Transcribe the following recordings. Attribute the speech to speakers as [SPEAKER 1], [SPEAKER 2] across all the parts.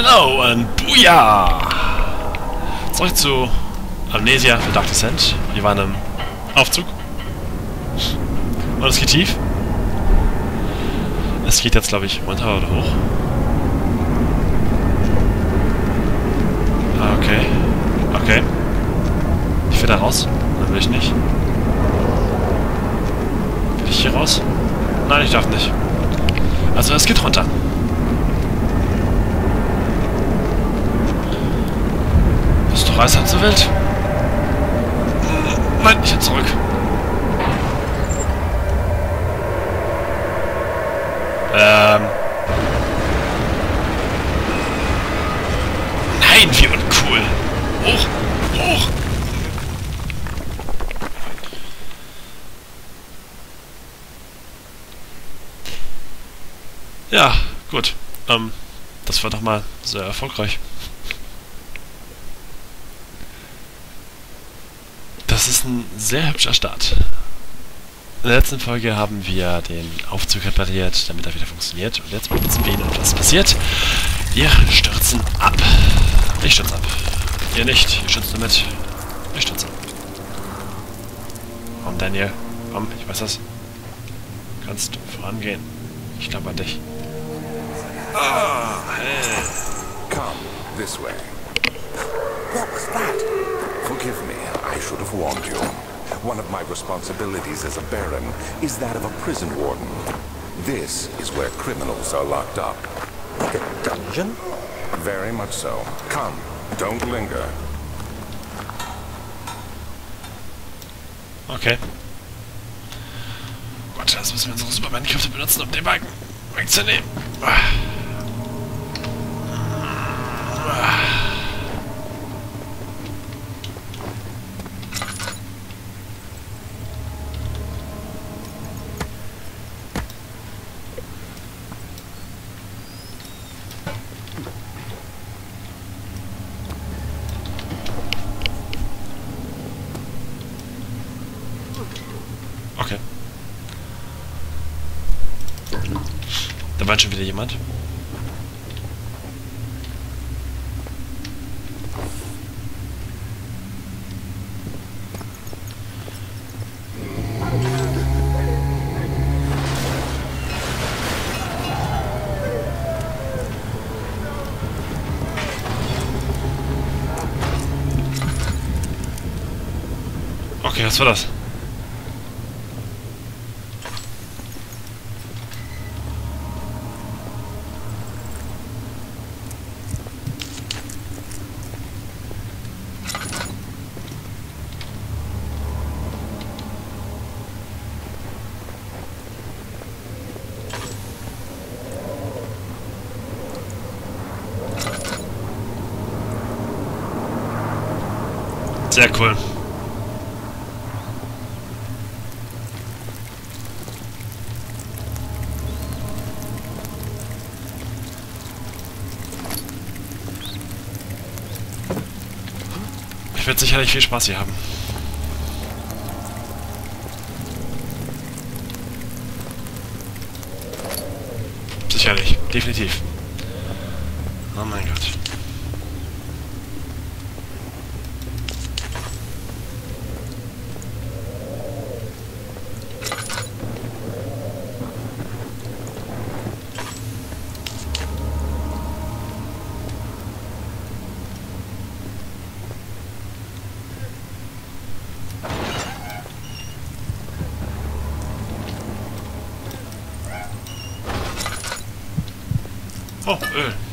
[SPEAKER 1] Hallo und Booyah! Zurück zu Amnesia für Dark Descent. Wir waren im Aufzug. Und es geht tief. Es geht jetzt, glaube ich, runter oder hoch. Ah, okay. Okay. Ich will da raus. Dann will ich nicht. Will ich hier raus? Nein, ich darf nicht. Also es geht runter. Alles zur Welt. Nein, ich will zurück. Ähm. Nein, wie uncool. Hoch, hoch. Ja, gut. Ähm, das war doch mal sehr erfolgreich. Das ist ein sehr hübscher Start. In der letzten Folge haben wir den Aufzug repariert, damit er wieder funktioniert. Und jetzt benutzen wir ihn und was passiert? Wir stürzen ab. Ich stürze ab. Ihr nicht, ihr stürzt nur mit. Ich stürze ab. Komm, Daniel. Komm, ich weiß das. Du kannst vorangehen. Ich glaube an dich.
[SPEAKER 2] Ah, hey. Come, this way.
[SPEAKER 3] What was that?
[SPEAKER 2] Forgive me, I should have warned you. One of my responsibilities as a Baron is that of a prison warden. This is where criminals are locked up.
[SPEAKER 3] Like a dungeon?
[SPEAKER 2] Very much so. Come, don't linger.
[SPEAKER 1] Okay. Gott, jetzt müssen wir unsere Superman-Kräfte benutzen, um den Balken wegzunehmen. Ah. Da schon wieder jemand. Okay, was war das? Sehr cool. Ich werde sicherlich viel Spaß hier haben. Sicherlich, definitiv. Oh mein Gott. Oh, Öl. Ich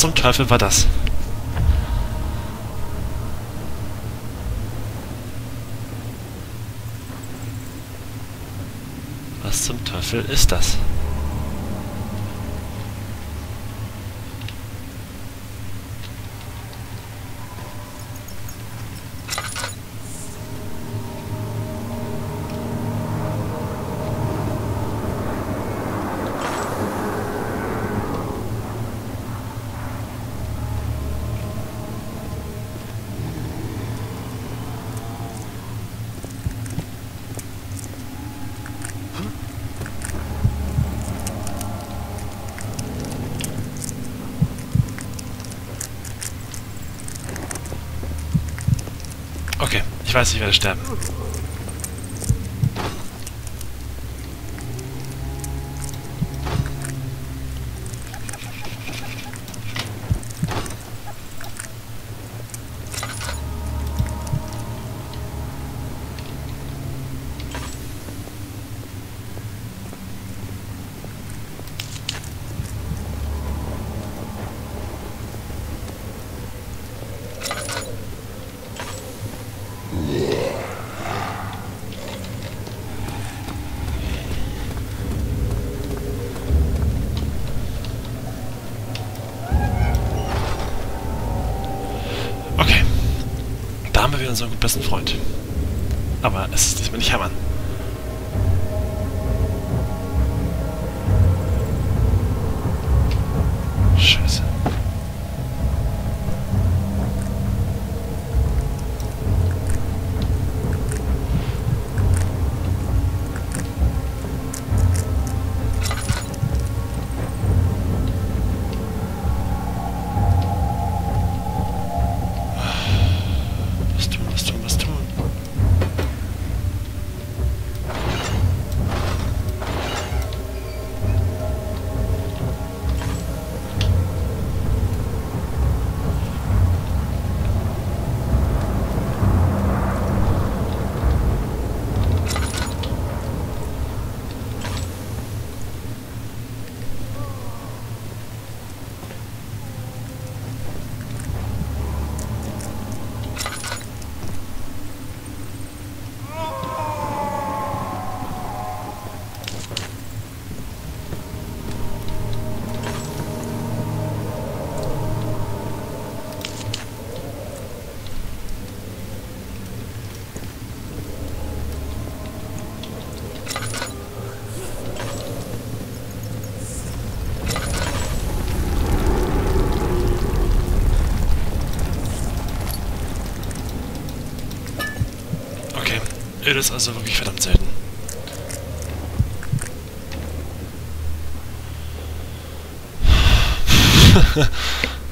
[SPEAKER 1] Was zum Teufel war das? Was zum Teufel ist das? Ich weiß, ich werde sterben. Okay. Da haben wir wieder unseren besten Freund. Aber es ist diesmal nicht Hermann. Scheiße. Öl ist also wirklich verdammt selten.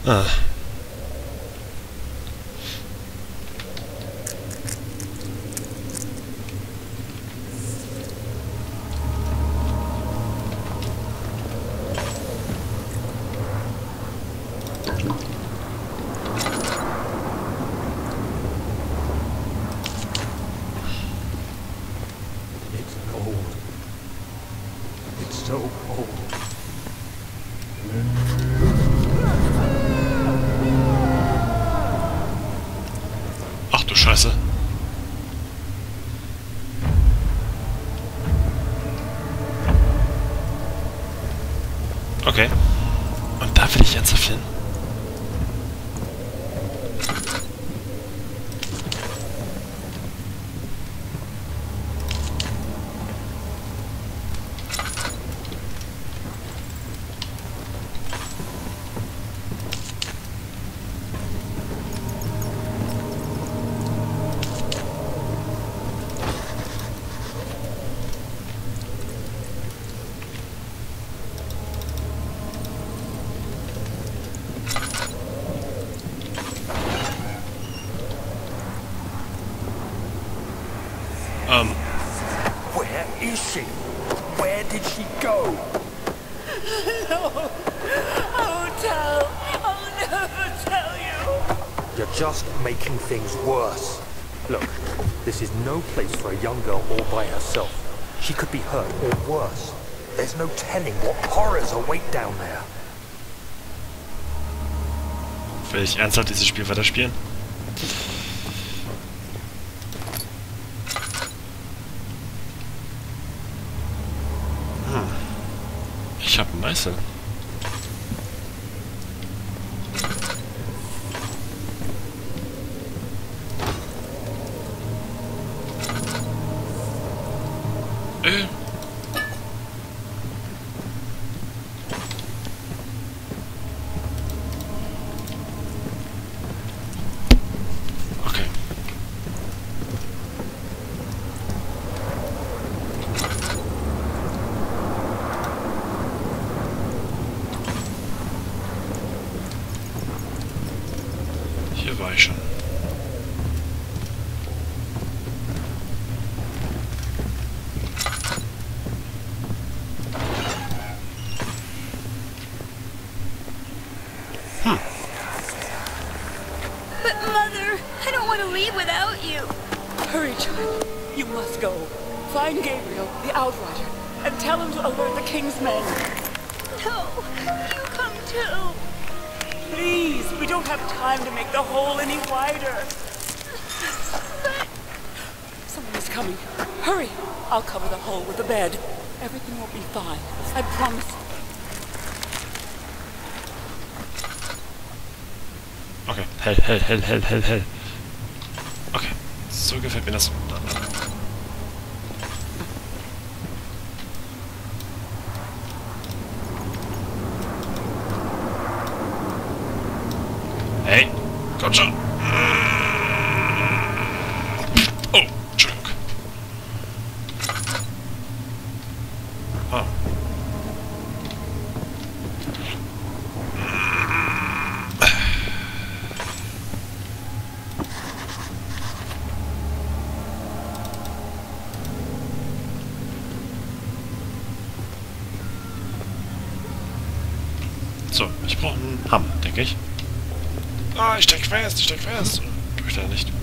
[SPEAKER 1] ah. Okay. Und da will ich jetzt hin? Ähm,
[SPEAKER 3] Where is she? Where did she go?
[SPEAKER 4] Oh, oh, tell. I'll never tell you.
[SPEAKER 3] You're just making things worse. Look, this is no place for a young girl all by herself. She could be hurt or worse. There's no telling what horrors await down there.
[SPEAKER 1] will ich ernsthaft dieses Spiel weiterspielen? Ich hab Huh. But Mother, I don't want to leave without you.
[SPEAKER 4] Hurry, child. You must go. Find Gabriel, the Outrider, and tell him to alert the King's men.
[SPEAKER 5] No, you come too.
[SPEAKER 4] Please, we don't have time to make the hole any wider. Someone is coming. Hurry! I'll cover the hole with the bed. Everything will be fine. I promise.
[SPEAKER 1] Okay, hell, hell, hell, hell, hell, hell. Okay, so gefällt mir das. Hey, komm schon. Fest, ich steck fest. Tue ich leider nicht.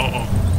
[SPEAKER 1] Oh. Oh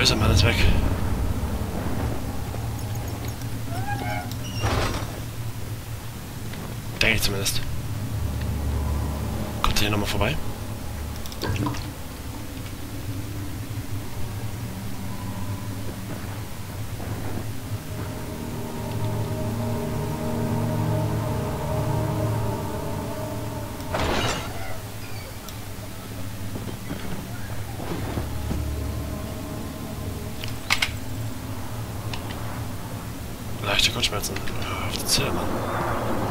[SPEAKER 1] böse Mann ist weg. Denke ich zumindest. Kommt ihr hier nochmal vorbei? Leichte Kopfschmerzen. Hör Auf die Zähne, Mann.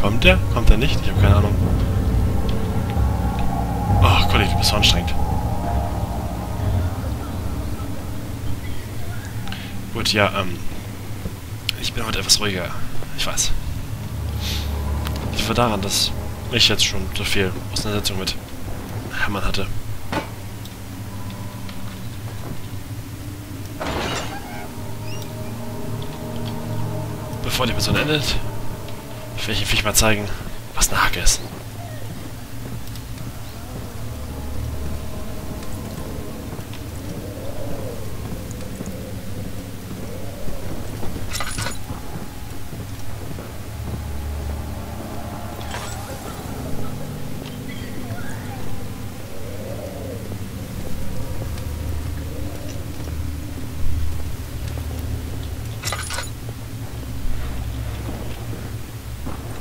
[SPEAKER 1] Kommt er? Kommt er nicht? Ich habe keine Ahnung. Oh, Kollege, du bist so anstrengend. Gut, ja, ähm... Ich bin heute etwas ruhiger. Ich weiß. Ich war daran, dass ich jetzt schon so viel Auseinandersetzung mit Hermann hatte. Bevor die Person endet, will ich mal zeigen, was eine Hacke ist.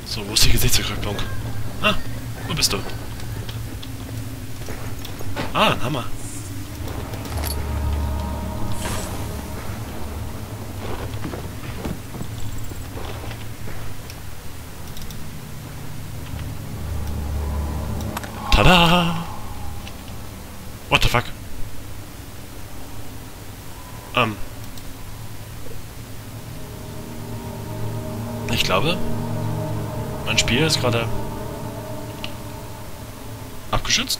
[SPEAKER 1] So, wo ist die Gesichtsverkrüppelung? Ah, wo bist du? Ah, ein Hammer. Tada! What the fuck? Ähm. Ich glaube, mein Spiel ist gerade abgeschützt.